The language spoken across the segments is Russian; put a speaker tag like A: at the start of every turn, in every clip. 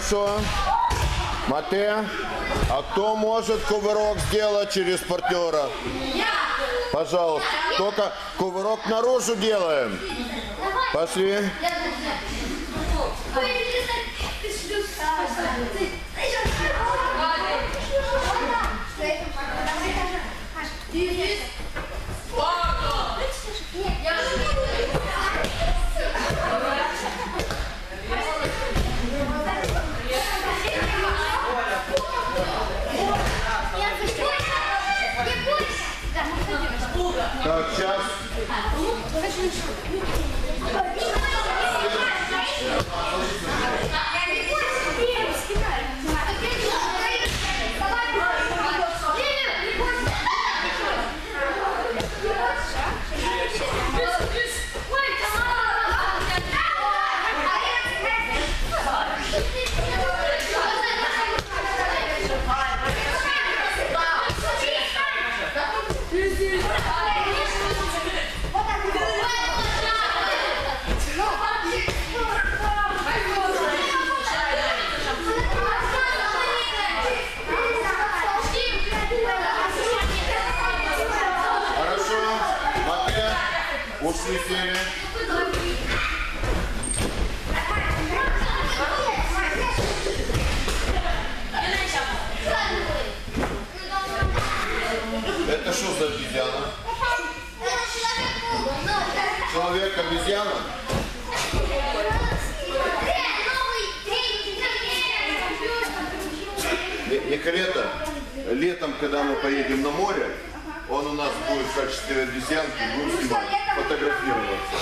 A: Хорошо. Мате, а кто может кувырок сделать через партнера? Пожалуйста. Только кувырок наружу делаем. Пошли. Так, что за обезьяна? Человек обезьяна? Николета, летом, когда мы поедем на море, он у нас будет в качестве обезьянки, будет снимать, фотографироваться.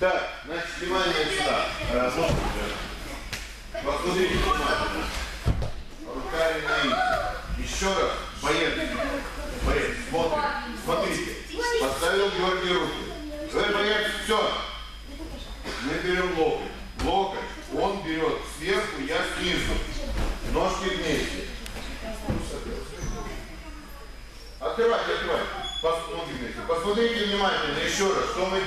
A: Так, значит, внимание сюда. Э, смотрите. Посмотрите внимательно. Руками на Еще раз. Боец. Смотрим. Смотрите. Поставил Георгий руки. Вы, боец, все. Мы берем локоть. Локоть. Он берет сверху, я снизу. Ножки вместе. Открывайте, открывайте. Посмотрите внимательно. Еще раз. Что мы?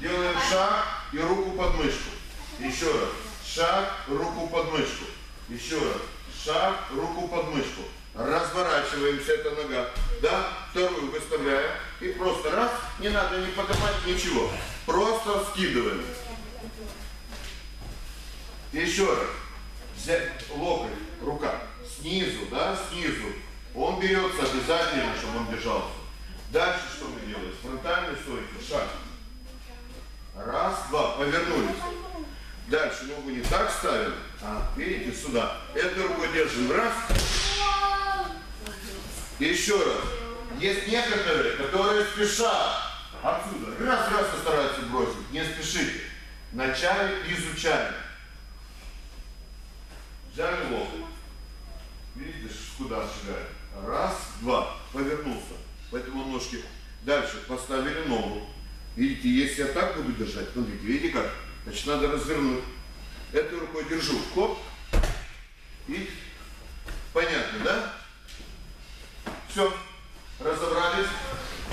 A: Делаем шаг и руку под мышку. Еще раз. Шаг, руку под мышку. Еще раз. Шаг, руку под мышку. Разворачиваемся, это нога. Да, вторую выставляем. И просто раз, не надо не поднимать ничего. Просто скидываем. Еще раз. Взять локоть, рука. Снизу, да, снизу. Он берется обязательно, чтобы он держался. Дальше что мы делаем? С фронтальной стойкой. Шаг. Раз, два. Повернулись. Дальше ногу не так ставим, а видите сюда. Этой рукой держим. Раз. Еще раз. Есть некоторые, которые спешат отсюда. Раз-раз стараются бросить. Не спешите. Вначале изучаем. Взяли локоть. Видите, куда шагает. Раз, два. Повернулся. Поэтому ножки. Дальше поставили ногу. Видите, если я так буду держать, смотрите, видите как? Значит, надо развернуть. Этой рукой держу. Хоп. И понятно, да? Все. Разобрались.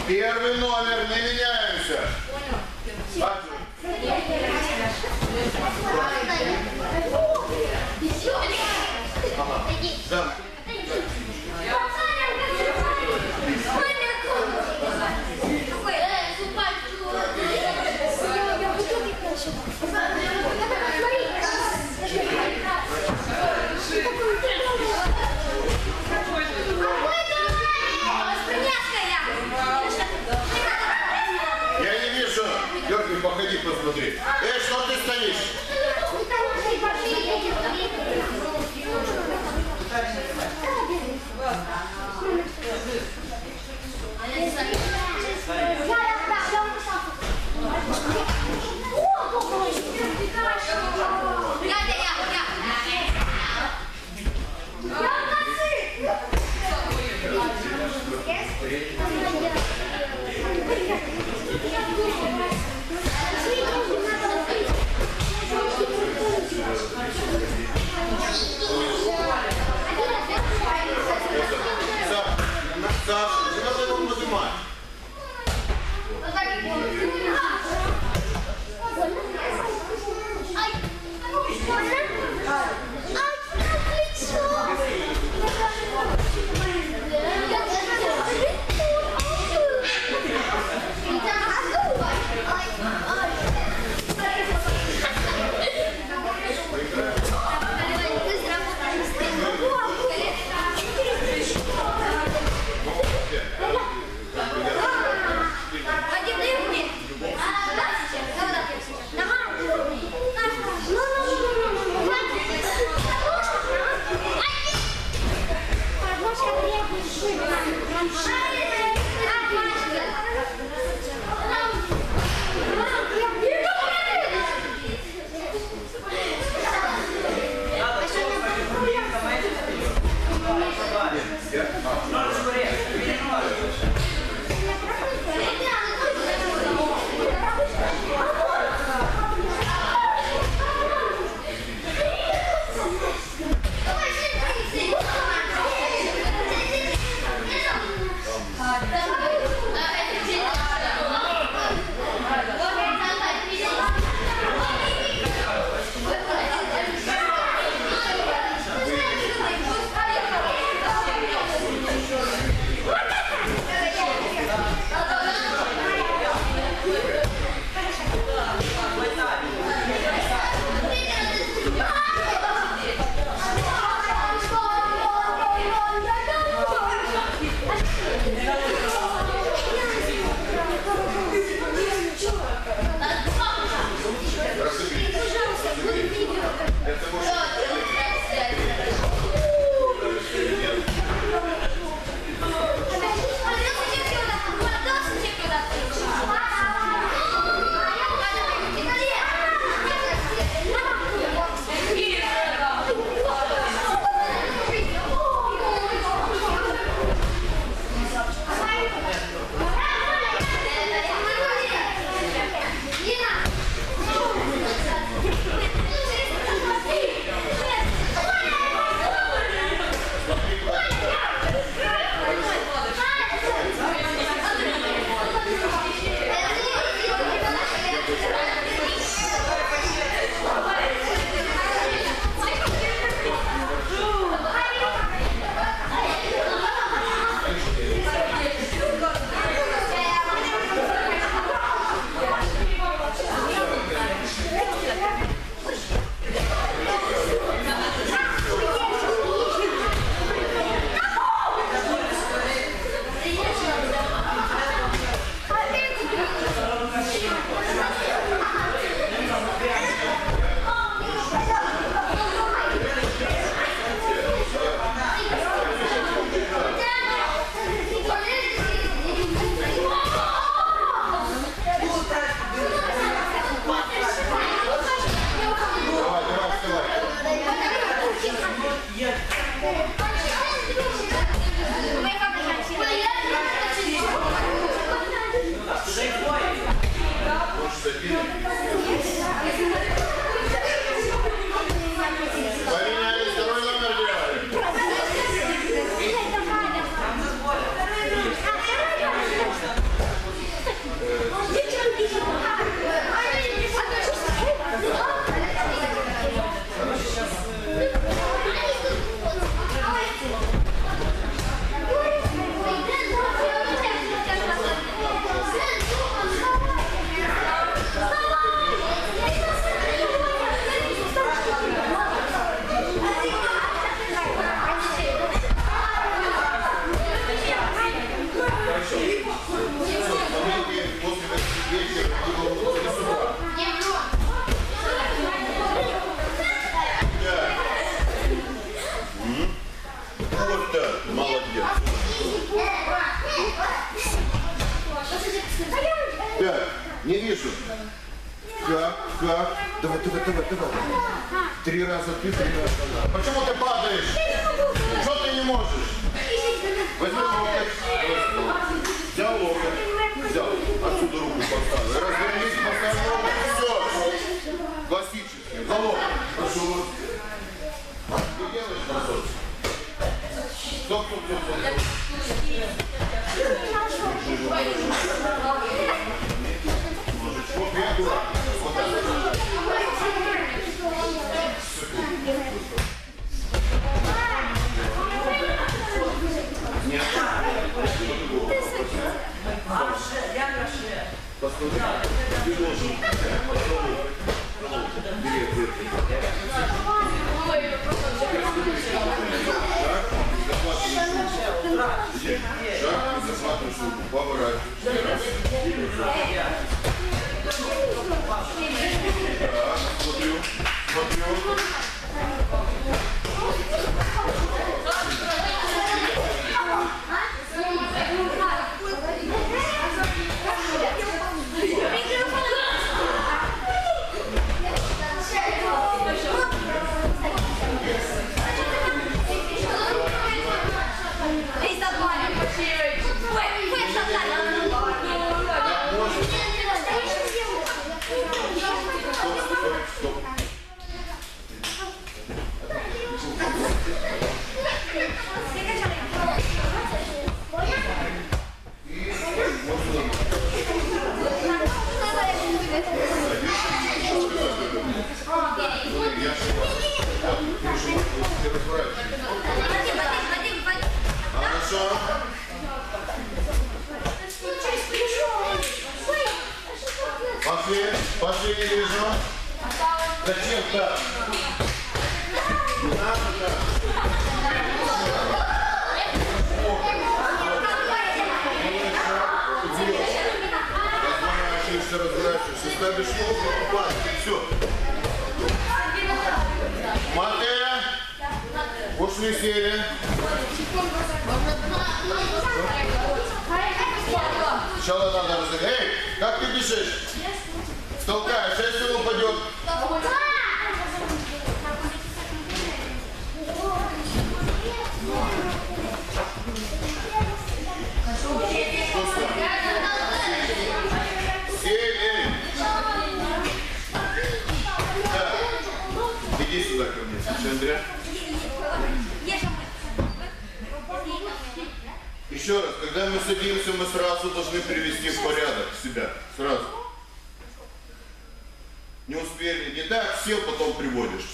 A: Первый номер. Не меняемся. Понял. Да. Руку. Иди. Шаг, и захватываешь руку. Поворачиваешь. Так, смотрю. Смотрю. Ставишь ногу, падаешь. Все. Матея. Ушли, сели. Сначала надо разогреть. Эй, как ты бежишь? Толкаешь, сейчас он упадет. Сели. Сюда ко мне, Андрей. Еще раз, когда мы садимся, мы сразу должны привести в порядок себя. Сразу. Не успели, не так, сел, потом приводишь.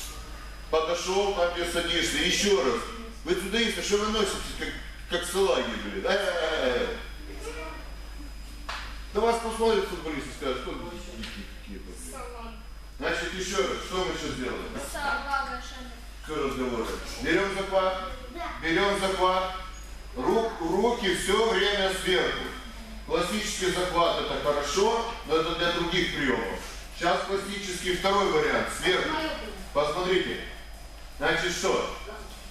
A: Подошел, там где садишься, еще раз. Вы туда если что вы носите, как, как салаги, блин. Э-э-э. Да вас посмотрят футболисты скажут, что вы дикие. Значит, еще раз, что мы сейчас делаем? Все разговоры. Берем захват, берем захват, Рук, руки все время сверху. Классический захват это хорошо, но это для других приемов. Сейчас классический второй вариант, сверху. Посмотрите. Значит что?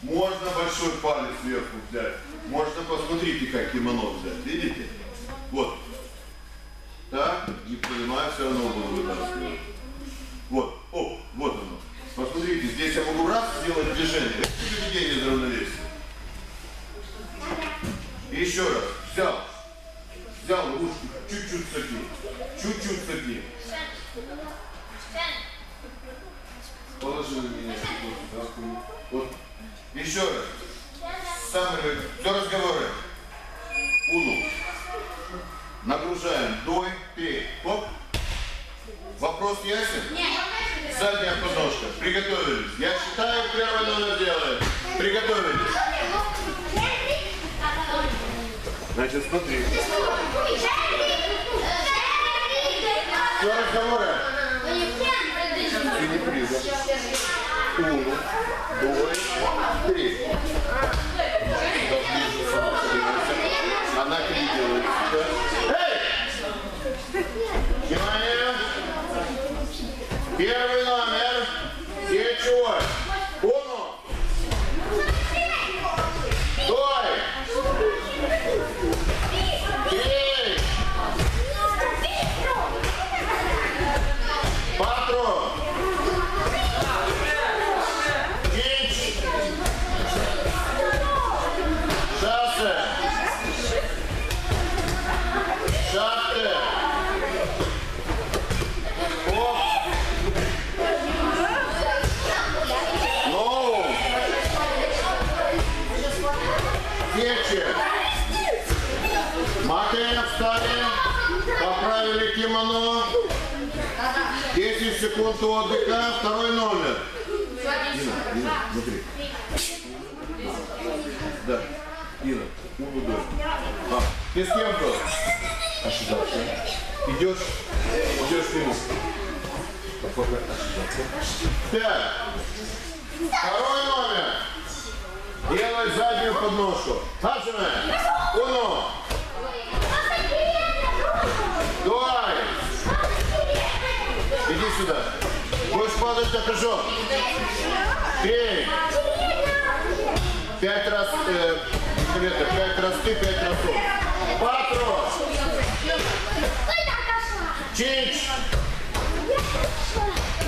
A: Можно большой палец сверху взять. Можно, посмотрите, как кимоно взять. Видите? Вот. Так, не понимаю, все равно буду вытаскивать. Вот, о, вот оно. Посмотрите, здесь я могу раз сделать движение. Это введение из равновесия. И еще раз. Взял. Взял ручку, чуть-чуть согни. Чуть-чуть согни. Положи на меня. Вот. Еще раз. Самые, все разговоры. Уну. Нагружаем. Дой, пей. Оп. Вопрос ясен? Задняя подножка. Приготовились. Я считаю, первый номер делаем. Приготовились. Значит, смотри. Все разговоры. Ты не приза. Уну, двое, три. 10 секунд отдыха. Второй номер. Ина, Ина, смотри. Да. Ина, уводой. А, ты с кем был? Ошибаться. Идешь, идешь к нему. Ошибаться. Пять. Второй номер. Делай заднюю подножку. Хаджиме. На прыжок. Три. Пять раз, э, пять раз ты, пять раз он. Патру. Чич.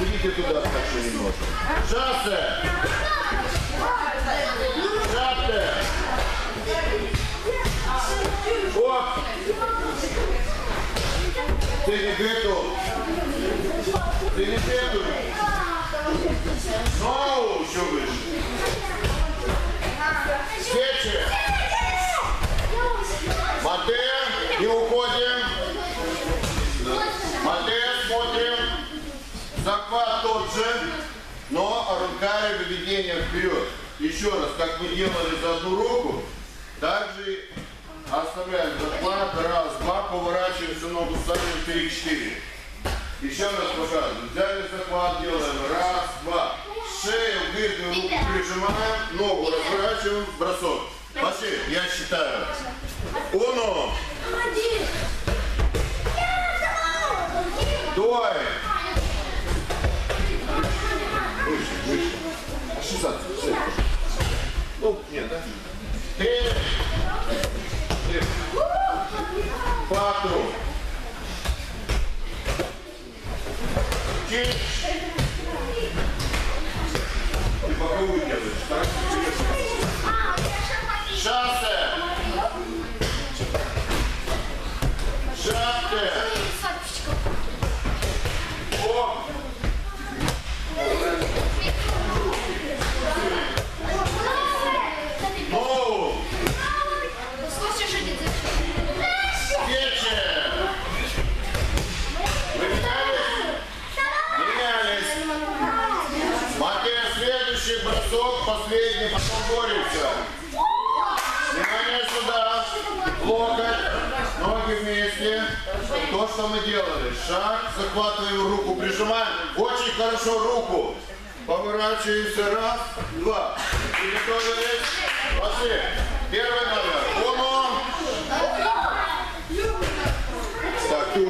A: Идите туда, так что немножко. Шассе. Шапте. Оп. Ты не готов. Ты не готов. Ноу, еще выше. Скетчи. Мате, не уходим. Мате, смотрим. Захват тот же, но арункари выведение вперед. Еще раз, как мы делали за одну руку, также оставляем захват, раз, два, поворачиваемся ногу ставим 4, 4. Еще раз показываю. Взяли захват, делаем раз, два. Шею, верхнюю руку прижимаем, ногу разворачиваем, бросок. Пошли, я считаю. Уно, двое. Выше, выше. Шестнадцать. Ну, нет, да? Три. Три. Quatro. Cinco.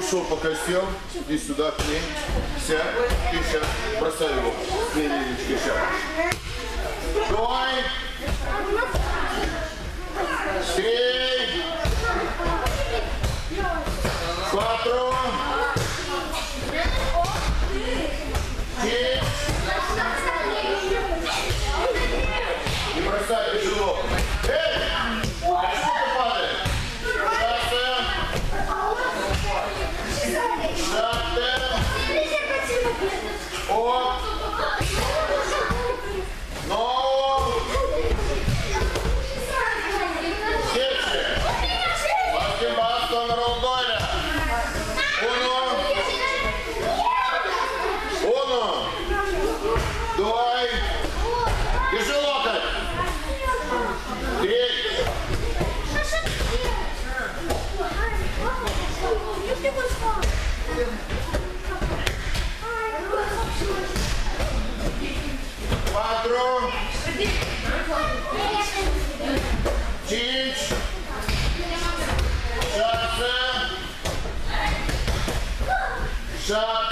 A: Ушел, пока сел. Иди сюда к ней. Сядь. Ты сейчас бросай его. Не, не, не, сейчас. Давай. Три. Or Shut